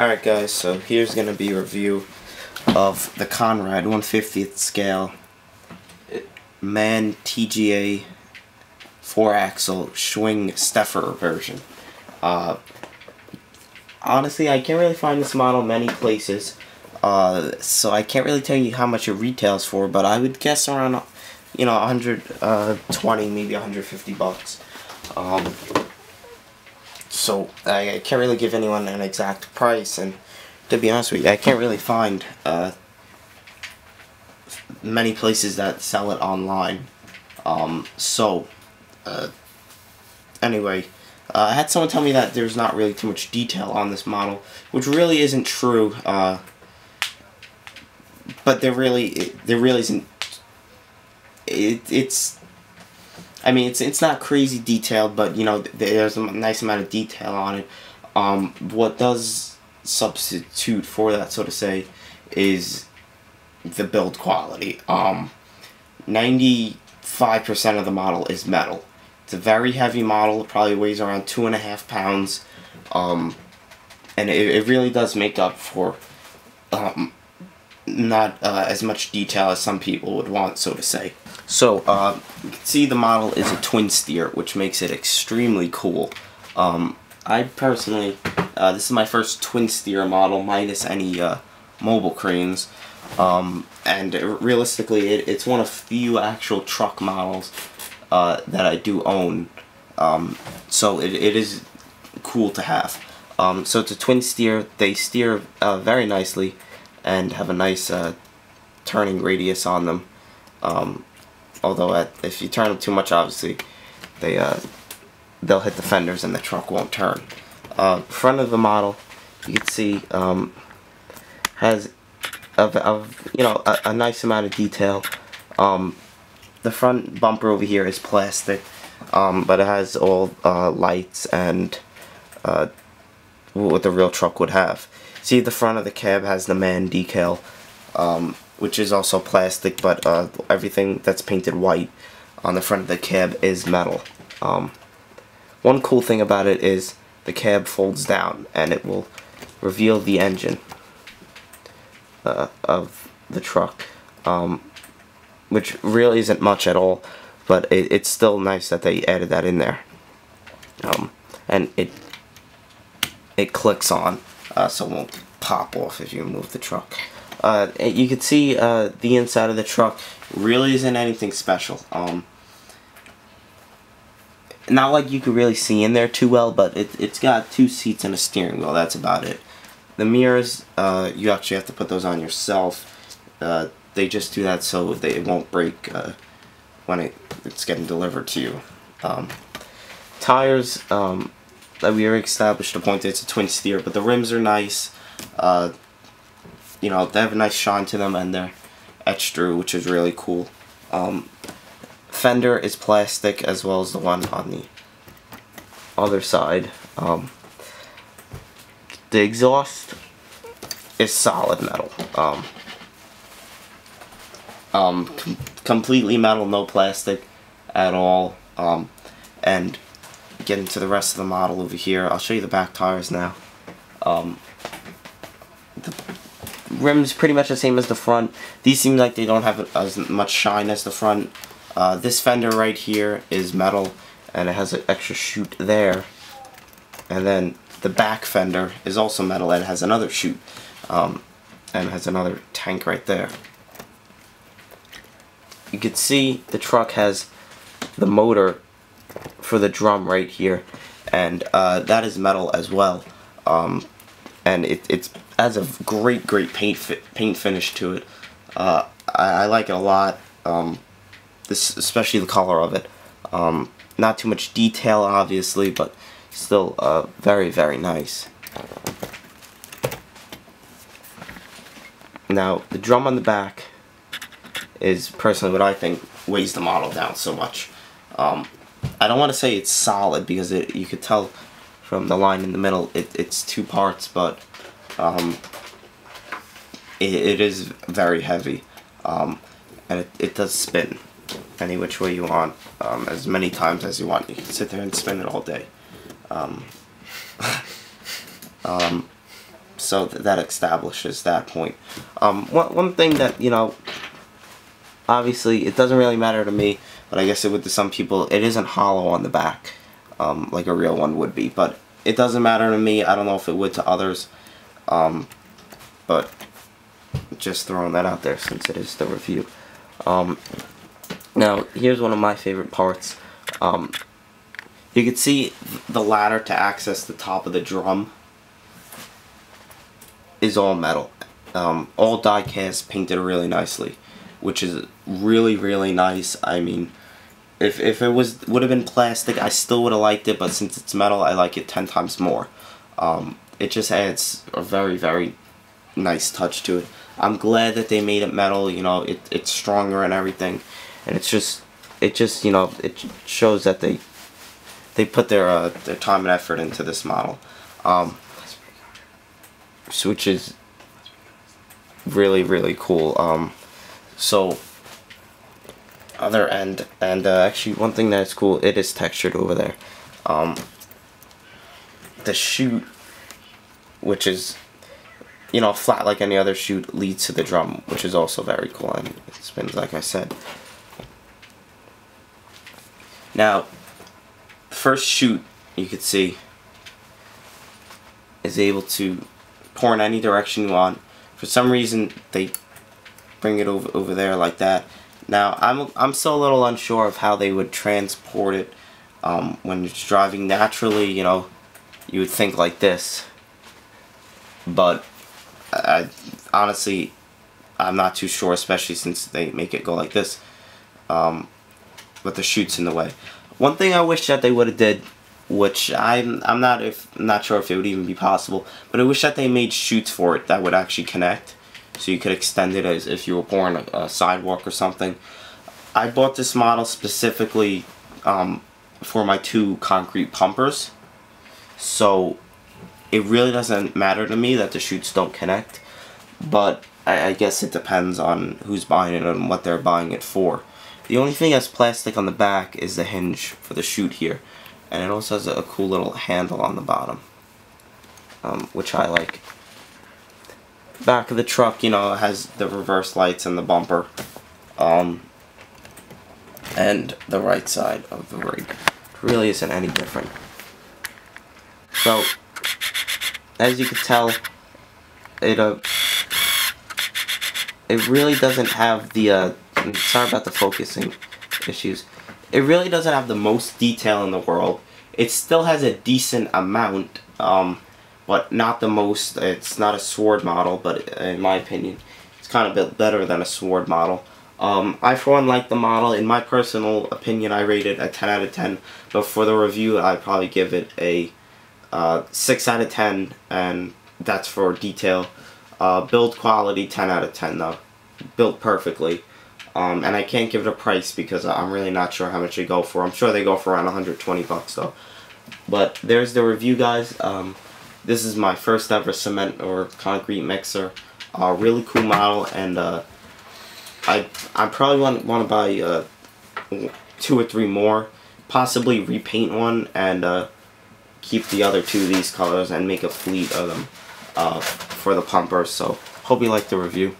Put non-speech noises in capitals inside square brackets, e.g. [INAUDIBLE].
Alright guys, so here's going to be a review of the Conrad 150th scale MAN TGA 4-axle Schwing Stetter version. Uh, honestly, I can't really find this model many places, uh, so I can't really tell you how much it retails for, but I would guess around, you know, 120, uh, maybe 150 bucks. Um, so I, I, can't really give anyone an exact price, and to be honest with you, I can't really find uh, many places that sell it online. Um, so, uh, anyway, uh, I had someone tell me that there's not really too much detail on this model, which really isn't true. Uh, but there really, there really isn't. It, it's I mean, it's it's not crazy detailed, but you know, there's a nice amount of detail on it. Um, what does substitute for that, so to say, is the build quality. Um, 95% of the model is metal. It's a very heavy model. It probably weighs around two and a half pounds. Um, and it, it really does make up for um, not uh, as much detail as some people would want, so to say. So, uh, you can see the model is a twin steer, which makes it extremely cool. Um, I personally, uh, this is my first twin steer model, minus any uh, mobile cranes. Um, and realistically, it, it's one of few actual truck models uh, that I do own. Um, so it, it is cool to have. Um, so it's a twin steer. They steer uh, very nicely and have a nice uh, turning radius on them. Um, although at, if you turn them too much, obviously, they uh, they'll hit the fenders and the truck won't turn. Uh, front of the model, you can see um, has of, of you know a, a, nice amount of detail. Um, the front bumper over here is plastic, um, but it has all uh, lights and uh, what the real truck would have. See the front of the cab has the MAN decal, um, which is also plastic, but uh, everything that's painted white on the front of the cab is metal. Um, one cool thing about it is the cab folds down and it will reveal the engine uh, of the truck, um, which really isn't much at all, but it, it's still nice that they added that in there. Um, and it it clicks on uh, so it won't pop off if you move the truck. Uh, you can see uh, the inside of the truck really isn't anything special. Um, not like you could really see in there too well, but it, it's got two seats and a steering wheel. That's about it. The mirrors, uh, you actually have to put those on yourself. Uh, they just do that so they won't break uh, when it, it's getting delivered to you. Um, tires, um, that we already established the point that it's a twin steer, but the rims are nice. Uh, you know, they have a nice shine to them and they're etched through, which is really cool. Um, fender is plastic as well as the one on the other side. Um, the exhaust is solid metal. Um, um, com completely metal, no plastic at all. Um, and getting to the rest of the model over here. I'll show you the back tires now. Um, rim's pretty much the same as the front. These seem like they don't have as much shine as the front. Uh, this fender right here is metal and it has an extra chute there. And then the back fender is also metal and has another chute. Um, and has another tank right there. You can see the truck has the motor for the drum right here and uh, that is metal as well um, and it it's has a great great paint fi paint finish to it. Uh, I, I, like it a lot um, this especially the color of it. Um, not too much detail obviously but still uh, very very nice. Now the drum on the back is personally what I think weighs the model down so much. Um, I don't want to say it's solid because it you could tell from the line in the middle it, it's two parts but um, it, it is very heavy um, and it, it does spin any which way you want um, as many times as you want. You can sit there and spin it all day. Um, [LAUGHS] um, so th that establishes that point. Um, one, one thing that, you know, obviously it doesn't really matter to me, but I guess it would to some people, it isn't hollow on the back, um, like a real one would be, but it doesn't matter to me, I don't know if it would to others, um, but just throwing that out there since it is the review. Um, now, here's one of my favorite parts. Um, you can see the ladder to access the top of the drum is all metal. Um, all die cast painted really nicely, which is really really nice. I mean, if if it was would have been plastic, I still would have liked it, but since it's metal, I like it ten times more. Um, it just adds a very very nice touch to it. I'm glad that they made it metal. You know, it it's stronger and everything, and it's just it just you know it shows that they they put their uh, their time and effort into this model. Um, which is really really cool um, so other end and uh, actually one thing that's cool it is textured over there um, the chute which is you know flat like any other chute leads to the drum which is also very cool and it spins like I said now the first chute you could see is able to pour in any direction you want. For some reason, they bring it over over there like that. Now, I'm I'm still a little unsure of how they would transport it um, when it's driving naturally. You know, you would think like this, but I, honestly, I'm not too sure, especially since they make it go like this. Um, but the chute's in the way. One thing I wish that they would have did which I'm I'm not if not sure if it would even be possible, but I wish that they made chutes for it that would actually connect, so you could extend it as if you were pouring a, a sidewalk or something. I bought this model specifically um, for my two concrete pumpers, so it really doesn't matter to me that the chutes don't connect, but I, I guess it depends on who's buying it and what they're buying it for. The only thing that's plastic on the back is the hinge for the chute here and it also has a cool little handle on the bottom um, which I like. Back of the truck you know has the reverse lights and the bumper um, and the right side of the rig. It really isn't any different. So as you can tell it uh, it really doesn't have the uh, sorry about the focusing issues it really doesn't have the most detail in the world. It still has a decent amount, um, but not the most. It's not a sword model, but in my opinion, it's kind of bit better than a sword model. Um, I for one like the model. In my personal opinion, I rate it a 10 out of 10. But for the review, I'd probably give it a uh, 6 out of 10. And that's for detail. Uh, build quality, 10 out of 10 though. Built perfectly. Um, and I can't give it a price because I'm really not sure how much they go for. I'm sure they go for around 120 bucks though. But there's the review guys. Um, this is my first ever cement or concrete mixer. Uh, really cool model and uh, I I probably want want to buy uh, two or three more. Possibly repaint one and uh, keep the other two of these colors and make a fleet of them uh, for the pumpers. So hope you like the review.